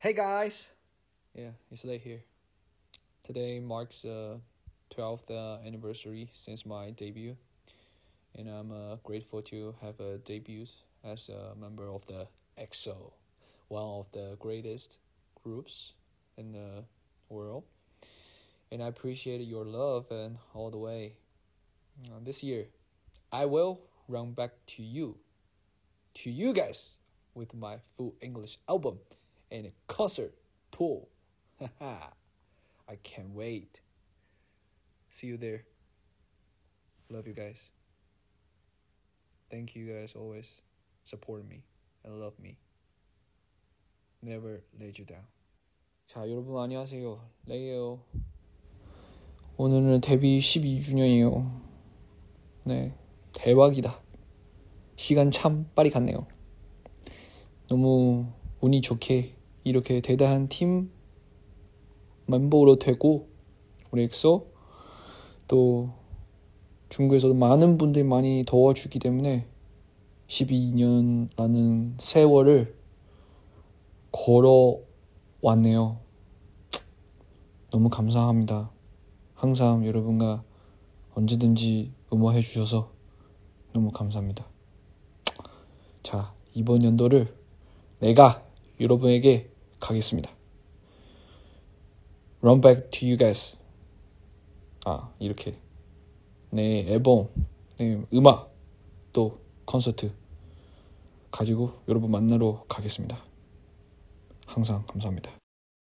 Hey guys! Yeah, it's late here. Today marks the 12th uh, anniversary since my debut, and I'm uh, grateful to have a debut as a member of the EXO, one of the greatest groups in the world. And I appreciate your love and all the way. Uh, this year, I will run back to you, to you guys, with my full English album and concert tour. I can't wait. See you there. Love you guys. Thank you guys always support me and love me. Never let you down. 자, 여러분 안녕하세요. 레이에요. 오늘은 데뷔 12주년이에요. 네, 대박이다. 시간 참 빨리 갔네요. 너무 운이 좋게 이렇게 대단한 팀 멤버로 되고 우리 엑소 또 중국에서도 많은 분들이 많이 도와주기 때문에 12년라는 세월을 걸어왔네요. 너무 감사합니다. 항상 여러분과 언제든지 응원해 주셔서 너무 감사합니다. 자, 이번 연도를 내가 여러분에게 가겠습니다. Run back to you guys. 아, 이렇게. 내 앨범, 내 음악, 또 콘서트 가지고 여러분 만나러 가겠습니다. 항상 감사합니다.